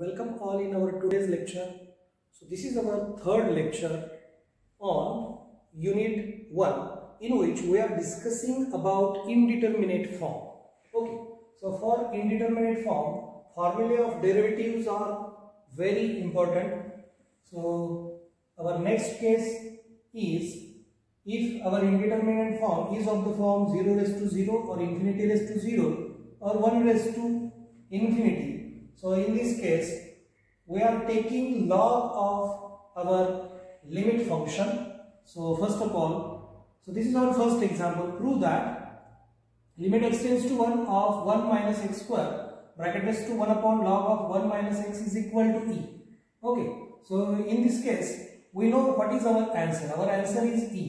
welcome all in our today's lecture. So this is our third lecture on unit 1 in which we are discussing about indeterminate form. Okay, so for indeterminate form, formulae of derivatives are very important. So our next case is if our indeterminate form is of the form 0 raised to 0 or infinity raised to 0 or 1 raised to infinity so in this case, we are taking log of our limit function. So first of all, so this is our first example. Prove that limit x tends to 1 of 1 minus x square bracket is to 1 upon log of 1 minus x is equal to e. Okay. So in this case, we know what is our answer. Our answer is e.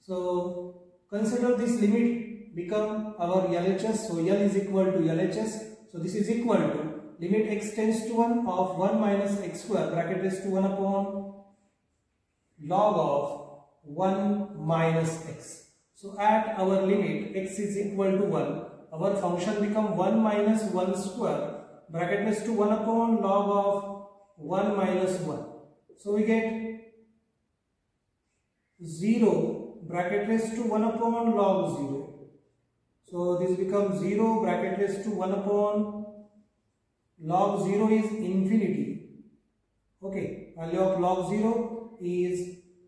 So consider this limit become our LHS. So L is equal to LHS. So this is equal to limit x tends to 1 of 1 minus x square bracket raised to 1 upon log of 1 minus x. So at our limit x is equal to 1, our function become 1 minus 1 square bracket raised to 1 upon log of 1 minus 1. So we get 0 bracket raised to 1 upon log 0. So this becomes 0 bracket raised to 1 upon log 0 is infinity okay value of log 0 is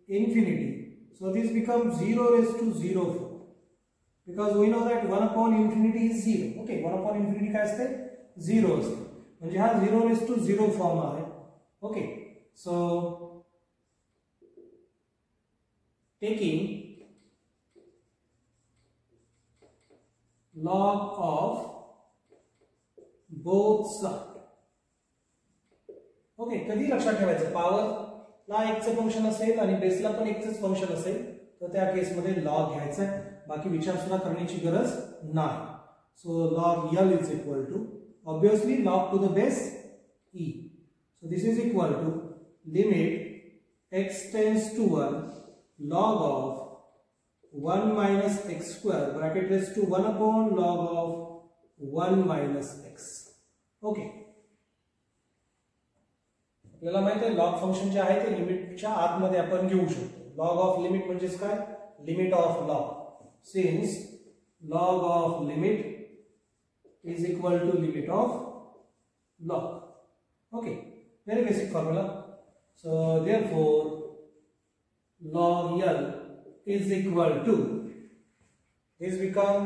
infinity so this becomes 0 raised to 0 because we know that 1 upon infinity is 0 okay 1 upon infinity काय असते 0 असते म्हणजे हा 0 raised to 0 form आहे okay so taking log of side okay कधी लक्षात ठेवायचं? पॉवरला एकचं फ़ंक्शन असेल आणि बेसला पण एकच फ़ंक्शन असेल, तर त्या लॉग घ्यायचा बाकी विचार सुद्धा करण्याची गरज नाही. So log L is equal to obviously log to the base e so this is equal to limit x tends to one log of 1 minus x square, bracket raised to 1 upon log of 1 minus x. Okay. आपल्याला माहित आहे log function जे आहे ते लिमिटच्या आतमध्ये आपण घेऊ शकतो. Log of limit म्हणजेच काय? Limit of log since log of limit is equal to limit of log okay very basic formula so therefore log L is equal to, this become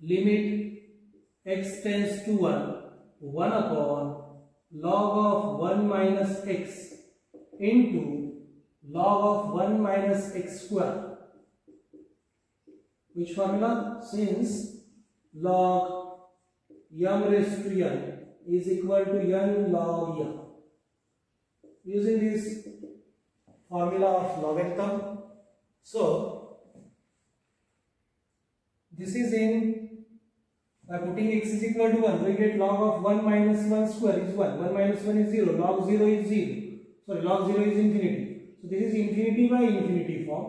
limit x tends to 1, 1 upon log of 1 minus x into log of 1 minus x square. Which formula? Since log m raised to n is equal to n log m. Using this formula of logarithm. So, this is in by putting x is equal to 1, we get log of 1 minus 1 square is 1. 1 minus 1 is 0. Log 0 is 0. Sorry, log 0 is infinity. So this is infinity by infinity form.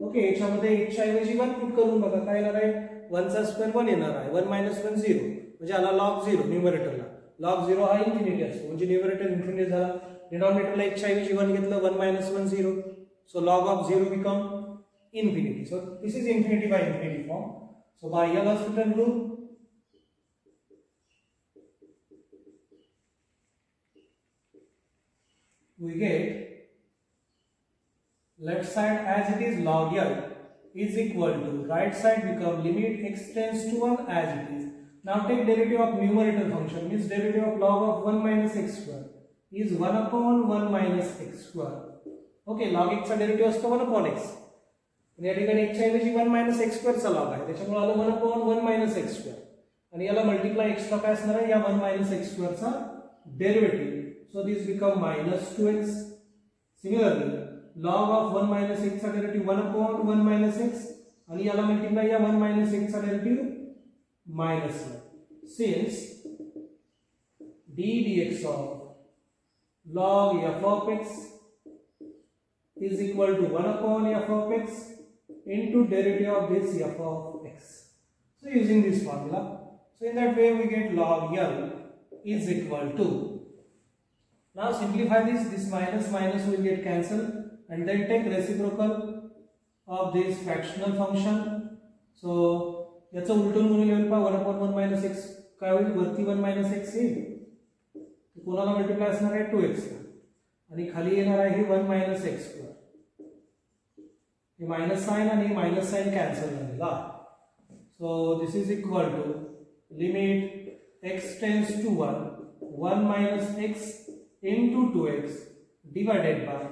Okay याच्यामध्ये एकच्या ऐवजी one put करून बघा काय येणार आहे वनचा square one येणार आहे वन मायनस वन झिरो म्हणजे आला लॉग झिरो न्युमरेटरला लॉग झिरो हा इन्फिनिटी असतो म्हणजे न्युमरेटर इन्फिनिटी झाला डिनॉमिनेटरला एकच्या ऐवजी वन घेतलं one minus one zero so log of zero become infinity so this is infinity by infinity form So by L'Hospital rule, we get left side as it is log L is equal to right side become limit x tends to 1 as it is. Now take derivative of numerator function means derivative of log of 1 minus x square is 1 upon 1 minus x square. Okay, log x चा derivative असतो 1 upon x. या ठिकाणी one minus x स्क्वेअरचा log आहे. One upon one minus x square आणि extra one minus x स्क्वेअरचा derivative so this become minus two x similarly log of one minus एक्सचा derivative one upon one minus x आणि one minus एक्सचा derivative minus one d d x of log f of x is equal to 1 upon f of x into derivative of this f of x. So using this formula, so in that way we get log L is equal to now simplify this this minus minus will get cancelled and then take reciprocal of this fractional function so याचं उलटून म्हणून येईल पहा one upon one minus x काय होईल वरती one minus x येईल कोणाला मल्टिप्लाय असणार आहे टू एक्स आणि खाली येणार आहे वन मायनस एक्स स्क्वेअर हे मायनस साईन आणि मायनस साईन कॅन्सल झालेला so this is equal to limit x tends to one one minus x into two x divided by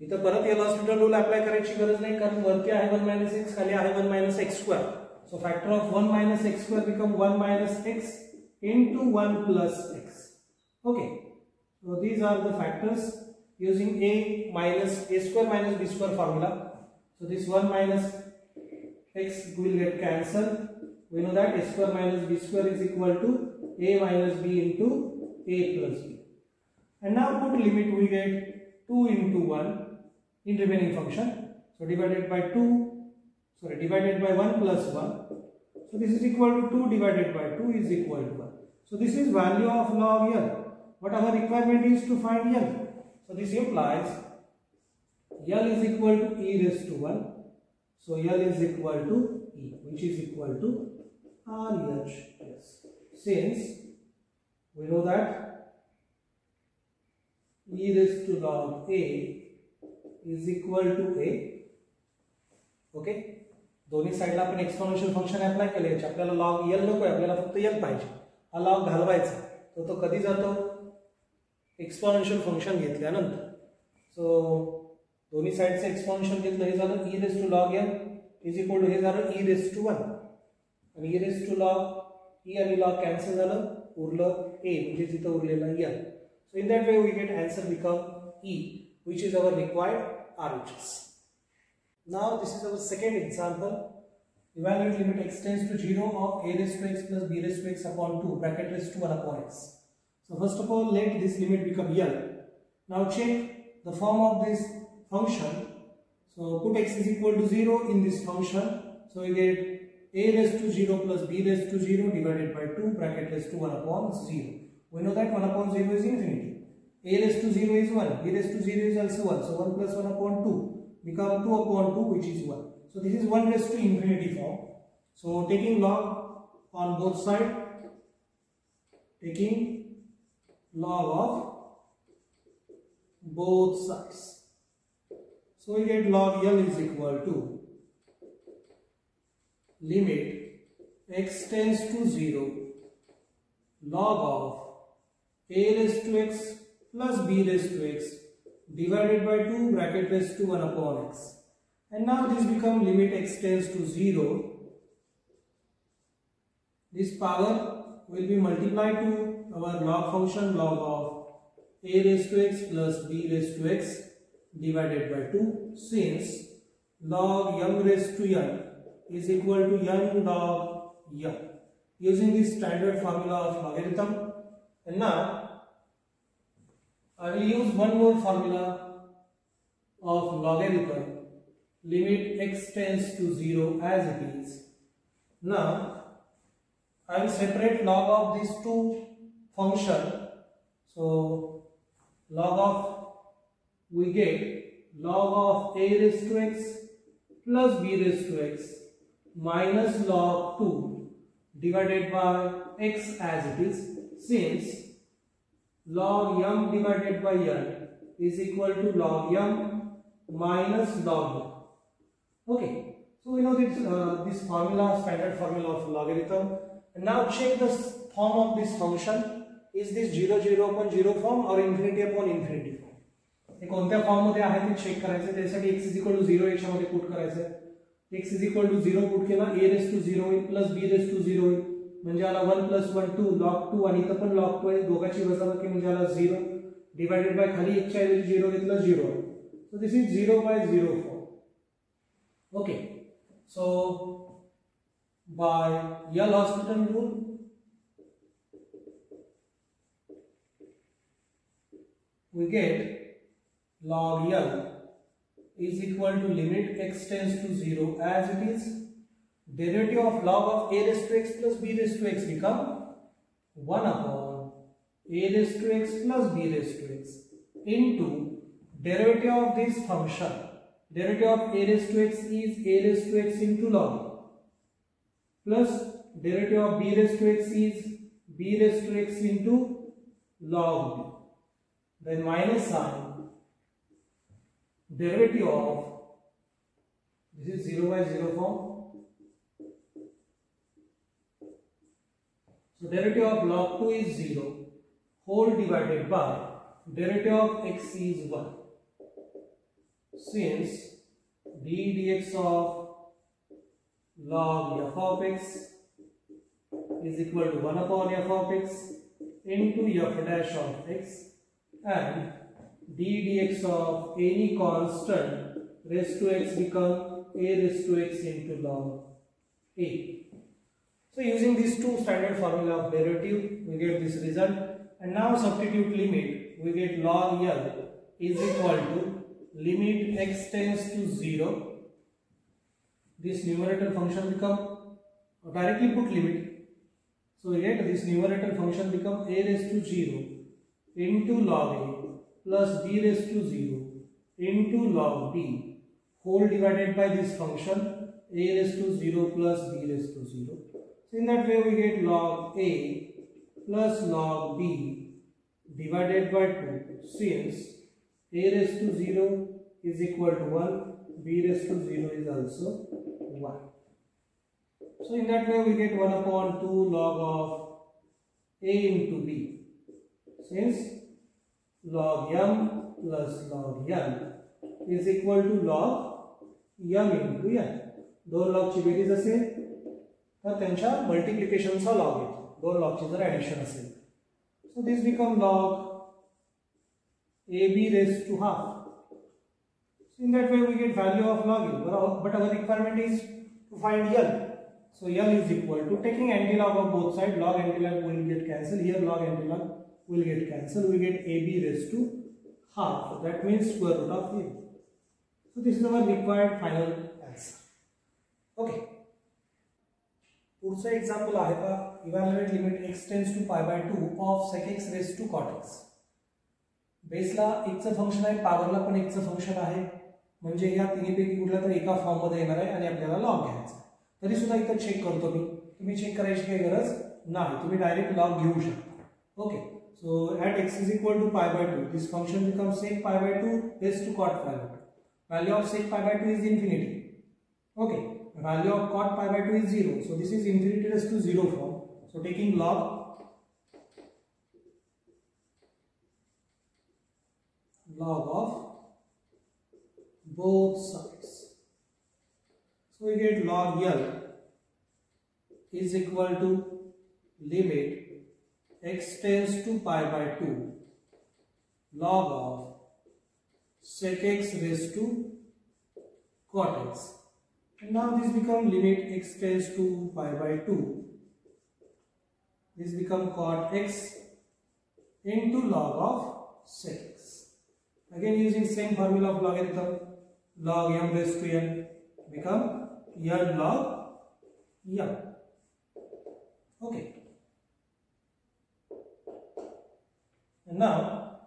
इथं परत एल हॉस्पिटल रूल अप्लाय करायची गरज नाही, कारण वरती आहे वन मायनस एक्स खाली आहे one minus x square So, factor of 1 minus x square become 1 minus x into 1 plus x. Okay. So, these are the factors using a minus a square minus b square formula. So this 1 minus x will get cancelled. We know that a square minus b square is equal to a minus b into a plus b. And now put limit we get 2 into 1 in remaining function. So divided by 2 sorry divided by 1 plus 1 so this is equal to 2 divided by 2 is equal to 1 so this is value of log here. what our requirement is to find l so this implies l is equal to e raised to 1 so, l is equal to e which is equal to RHS since we know that e raised to log a is equal to a okay दोन्ही साईडला आपण exponential function apply केले आपल्याला log L नको आपल्याला फक्त L पाहिजे. हा लॉग घालवायचा. तर तो कधी जातो? एक्सपोनेन्शियल फ़ंक्शन घेतल्यानंतर. सो दोन्ही साईडचं एक्सपोनेन्शियल घेतलं हे झालं e raise to log L is equal to हे झालं ई रेस टू वन आणि e raise to log e आणि लॉग कॅन्सल झालं उरलं ए म्हणजे जिथं उरलेलं L so in that way we gate answer become E which is our required R H S Now this is our second example. Evaluate limit x tends to 0 of a raised to x plus b raised to x upon 2 bracket raised to 1 upon x. So first of all let this limit become L. Now check the form of this function. So put x is equal to 0 in this function. So we get a raised to 0 plus b raised to 0 divided by 2 bracket raised to 1 upon 0. We know that 1 upon 0 is infinity. a raised to 0 is 1, b raised to 0 is also 1. So 1 plus 1 upon 2 become 2 upon 2 which is 1. So this is 1 raised to infinity form. So taking log on both sides, taking log of both sides. So we get log L is equal to limit x tends to 0 log of a raised to x plus b raised to x divided by 2 bracket raised to 1 upon x. And now this become limit x tends to 0. This power will be multiplied to our log function log of a raised to x plus b raised to x divided by 2 since log m raised to n is equal to n log m using this standard formula of logarithm and now I will use one more formula of logarithm limit x tends to 0 as it is. Now I will separate log of these two function. So log of we get log of a raised to x plus b raised to x minus log 2 divided by x as it is since log m divided by n is equal to log m minus log m. Okay, so we know this, uh, this formula, standard formula of logarithm. And now check the form of this function. Is this 0, 0 upon 0 form or infinity upon infinity form? कोणत्या form मध्ये आहे ते check करायचं, त्यासाठी x is equal to zero याच्यामध्ये put करायचं. X is equal to zero put केला a raise to होईल प्लस बी रेस टू आला one plus one to log two आणि इथं लॉग टू आहे. दोघांची वजाबाकी म्हणजे आला झिरो डिवायडेड बाय खाली एकच्या ऐवजी झिरो घेतलं zero so this is zero by zero form okay so by L hospital rule we get log L is equal to limit x tends to 0 as it is derivative of log of a raised to x plus b raised to x become 1 upon a raised to x plus b raised to x into derivative of this function. Derivative of a raised to x is a raised to x into log plus derivative of b raised to x is b raised to x into log b. Then minus sign derivative of this is 0 by 0 form So derivative of log 2 is 0 whole divided by derivative of x is 1. Since d dx of log f of x is equal to 1 upon f of x into f dash of x and d dx of any constant raised to x become a raised to x into log a. So using these two standard formula of derivative, we get this result. And now substitute limit, we get log L is equal to limit x tends to 0. This numerator function become, uh, directly put limit. So we get this numerator function become a raised to 0 into log a plus b raised to 0 into log b whole divided by this function a raised to 0 plus b raised to 0 so in that way we get log A plus log B divided by 2 since A raised to 0 is equal to 1, B raised to 0 is also 1. So in that way we get 1 upon 2 log of A into B. Since log m plus log n is equal to log m into n. दोन लॉगची berries असेल तर त्यांच्या मल्टिप्लिकेशनचा log येतो दोन लॉगची जर addition असेल so this become log a b raise to half in that way we get value of log a but our requirement is to find l so l is equal to taking antilog of both sides log antilog will get cancelled here log antilog will get cancelled we get ab raised to half. So that means square root of a. So this is our required final answer. Okay. पुढचं example आहे का evaluate limit x tends to pi by two of sec x raise to cot x बेसला एकचं function आहे पॉवरला पण एकचं function आहे. म्हणजे या तिन्हीपैकी कुठल्या तरी एका फॉर्ममध्ये येणार आहे आणि आपल्याला लॉग घ्यायचा तरी सुद्धा इथं चेक करतो मी. तुम्ही चेक करायची काही गरज नाही. तुम्ही डायरेक्ट लॉग घेऊ शकता. Okay So at x is equal to pi by 2, this function becomes sec pi by 2 raised to cot pi by 2. Value of sec pi by 2 is infinity. Okay, value of cot pi by 2 is 0. So this is infinity raised to 0 form. So taking log log of both sides. So we get log L is equal to limit x tends to pi by 2 log of sec x raised to cot x and now this become limit x tends to pi by 2. This become cot x into log of sec x. Again using same formula of logarithm log m raised to n become n log m. Okay. And now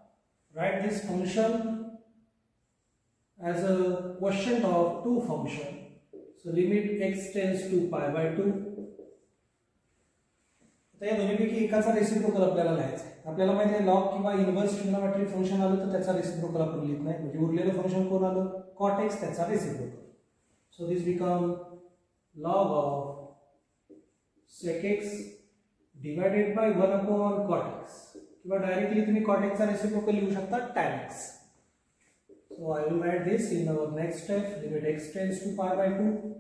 write this function as a quotient of two functions So limit x tends to pi by 2. आता या दोन्हीपैकी एकाचा reciprocal आपल्याला लिहायचा आहे आपल्याला माहिती आहे लॉग किंवा इन्व्हर्स ट्रिग्नोमेट्रिक फंक्शन आलं तर त्याचा रेसिप्रोकल आपण लिहित नाही म्हणजे उरलेलं फंक्शन कोण आलं कॉट एक्स त्याचा reciprocal so this become log of sec x divided by one upon cot x किंवा डायरेक्टली तुम्ही कॉट एक्सचा रेसिप्रोकल लिहू शकता tan x So I will write this in our next step. Limit x tends to pi by 2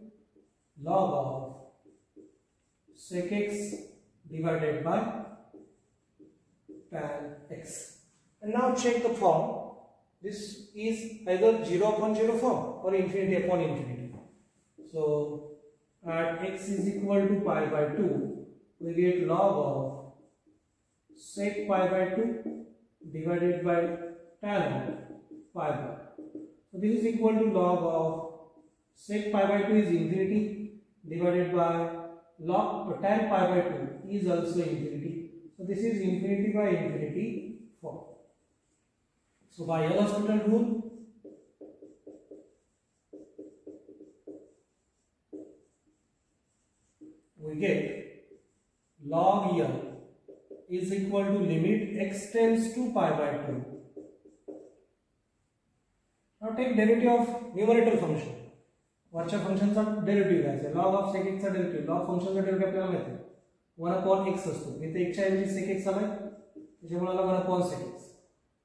log of sec x divided by tan x. And now check the form. This is either 0 upon 0 form or infinity upon infinity. So at x is equal to pi by 2, we get log of sec pi by 2 divided by tan pi by so this is equal to log of sec pi by 2 is infinity divided by log tan pi by 2 is also infinity. So this is infinity by infinity form. So by L'Hospital rule, we get log L is equal to limit x tends to pi by 2. Now take derivative of numerator function. वरच्या फंक्शनचा derivative घ्यायचा log of sec एक्सचा derivative log फंक्शनचा derivative आपल्याला माहिती आहे one upon x असतो इथे एकच्या ऐवजी सेक एक्स आलाय त्याच्यामुळे आला वन अपॉन सेक एक्स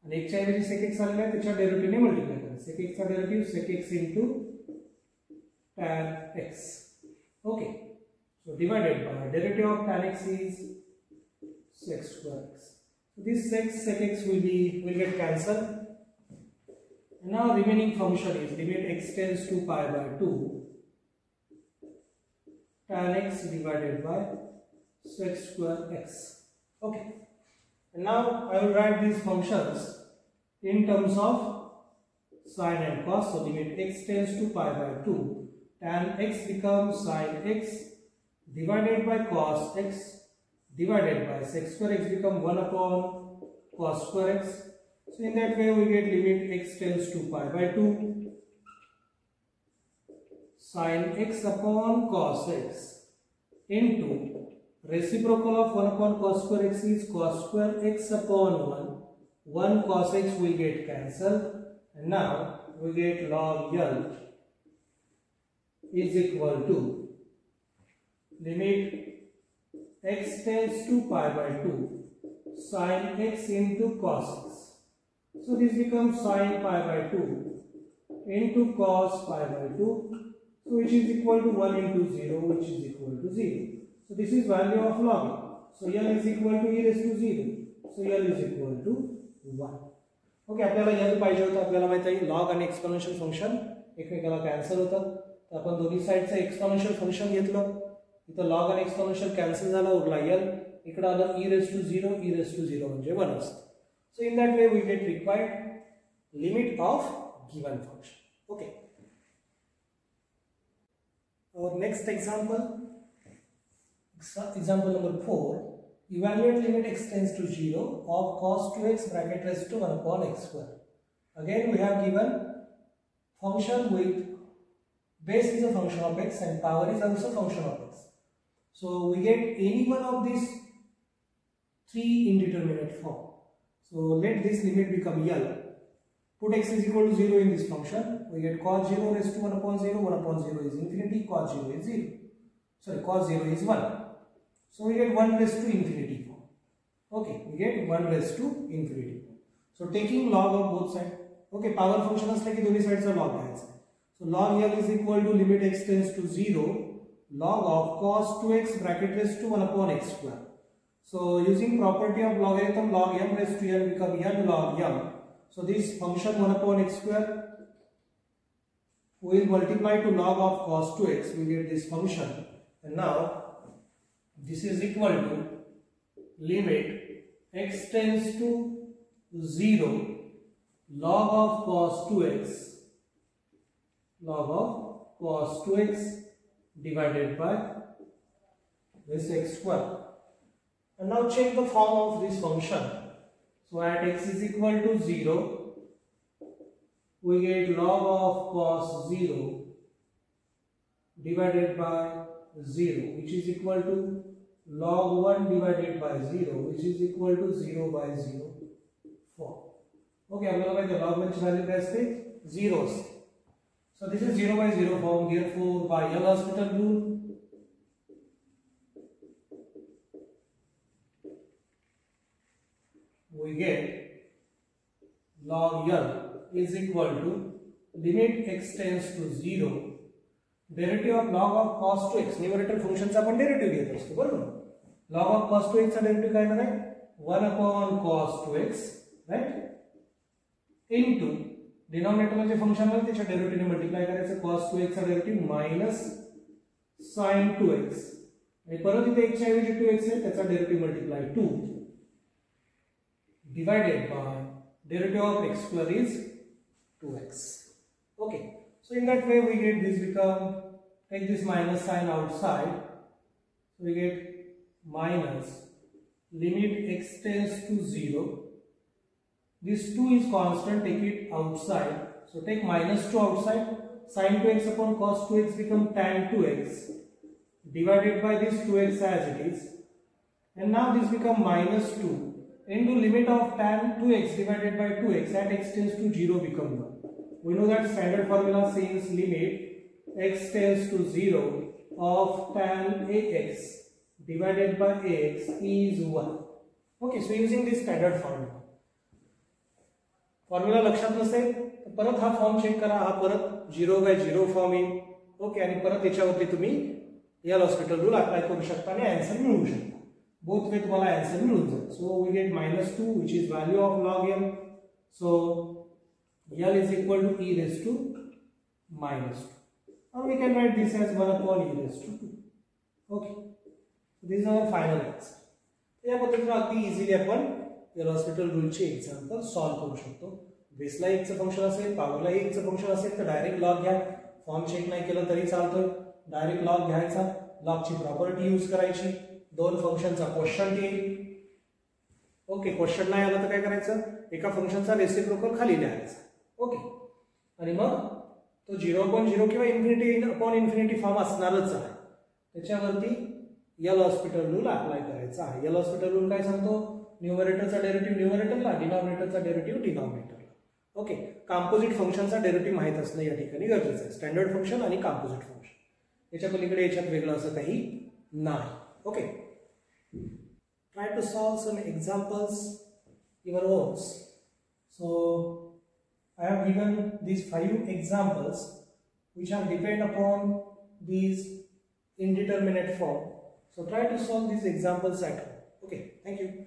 आणि एकच्या ऐवजी सेक एक्स आलेला आहे त्याच्या डेरिव्हेटिव्हने मल्टिप्लाय करा सेक एक्सचा derivative sec x into tan x okay so divided by derivative of tan x is sec square x. So this sec sec x will be will get cancelled. And now remaining function is limit x tends to pi by 2 tan x divided by sec square x. Okay. And now I will write these functions in terms of sine and cos. So limit x tends to pi by 2 tan x becomes sine x divided by cos x divided by sec square x become 1 upon cos square x. So in that way we get limit x tends to pi by 2 sin x upon cos x into reciprocal of 1 upon cos square x is cos square x upon 1. 1 cos x will get cancelled and now we get log L is equal to limit x tends to pi by 2 sine x into cos x. So this becomes sine pi by 2 into cos pi by 2 so which is equal to 1 into 0 which is equal to 0. So this is value of log. So L is equal to e raised to 0. So L is equal to 1. Okay आपल्याला L पाहिजे होतं आपल्याला माहिती आहे log आणि exponential function एकमेकाला cancel होतात तर आपण दोन्ही साईडचं एक्सपोनेन्शियल फ़ंक्शन घेतलं इथं लॉग आणि एक्सपोनेन्शियल कॅन्सल झाला उरला एल इकडे आलं ई raise to zero E raise to zero म्हणजे वन असतं so in that way we get required limit of given function okay our next example example number 4 evaluate limit x tends to 0 of cos 2x bracket raised to 1 upon x square again we have given function with base is a function of x and power is also function of x So we get any one of these three indeterminate form. So let this limit become L. Put x is equal to 0 in this function. We get cos 0 raised to 1 upon 0. 1 upon 0 is infinity. Cos 0 is 0. Sorry, cos 0 is 1. So we get 1 raised to infinity form. Okay, we get 1 raised to infinity form. So taking log of both sides. Okay, power function is like the sides are log. So log L is equal to limit x tends to 0 log of cos 2x bracket raised to 1 upon x square. So using property of logarithm log m raised to n become n log m. So this function 1 upon x square we will multiply to log of cos 2x we get this function and now this is equal to limit x tends to 0 log of cos 2x log of cos 2x divided by this x square. And now check the form of this function. So at x is equal to 0, we get log of cos 0 divided by 0 which is equal to log 1 divided by 0 which is equal to 0 by 0 4. Okay, I'm going to the log value as the zeros. So this is 0 by 0 form. Therefore, by L'Hospital rule, we get log L is equal to limit x tends to 0 derivative of log of cos 2x numerator फंक्शनचा आपण derivative घेत असतो बरोबर log of cos 2x चा derivative काय येणार आहे 1 upon cos 2x right into डिनॉमिनेटरला जे फंक्शन आहे त्याच्या डेरिव्हेटिव्हने मल्टिप्लाय करायचं cos 2x चा डेरिव्हेटिव्ह मायनस sin 2x आणि परत इथे x च्या ऐवजी 2x आहे त्याचा derivative multiply 2 divided by derivative of x square is 2x. Okay, so in that way we get this become, take this minus sign outside, so we get minus limit x tends to 0. this 2 is constant, take it outside. So take minus 2 outside. Sin 2x upon cos 2x become tan 2x divided by this 2x as it is. And now this become minus 2 into limit of tan 2x divided by 2x at x tends to 0 become 1. We know that standard formula says limit x tends to 0 of tan ax divided by ax is 1. Okay, so using this standard formula. Formula लक्षात नसेल, तर परत हा form check करा. हा परत zero by zero form येईल. Okay या हॉस्पिटल रूल अप्लाय करू शकता आणि अँसर मिळवू शकता. बोथ वे तुम्हाला अँसर मिळून so we get minus two which is value of log m so L is equal to e raise to minus two or we can write this as 1 upon e raised to 2 okay. This is our final answer. या पद्धतीने अगदी hospital रूलची example solve करू शकतो. बेसला एकचं function असेल पॉवरला एकचं function असेल तर डायरेक्ट लॉग घ्या. फॉर्म चेक नाही केलं तरी चालतं. डायरेक्ट लॉग घ्यायचा. लॉगची प्रॉपर्टी यूज करायची. दोन फंक्शनचा क्वेश्चन येईल. ओके क्वेश्चन नाही आलं तर काय करायचं? एका फंक्शनचा रेसिप्रोकल खाली लिहायचा ओके आणि मग तो झिरो अपॉन झिरो किंवा इन्फिनिटी अपॉन इन्फिनिटी फॉर्म असणारच आहे. त्याच्यावरती यल हॉस्पिटल रूल अप्लाय करायचा आहे. यल हॉस्पिटल रूल काय सांगतो? न्यूमरेटरचा डेरेटिव्ह न्यूमरेटरला डिनॉमिनेटरचा डेरेटिव्ह डिनॉमिनेटरला ओके कॉम्पोजिट फंक्शनचा डेरेटिव्ह माहीत असणं या ठिकाणी गरजेचं आहे स्टँडर्ड फंक्शन आणि कॉम्पोजिट फंक्शन याच्या पलीकडे याच्यात वेगळं असं काही नाही okay try to solve some examples your owns so I have given these five examples which are depend upon these indeterminate form. So try to solve these examples at home. Okay, thank you.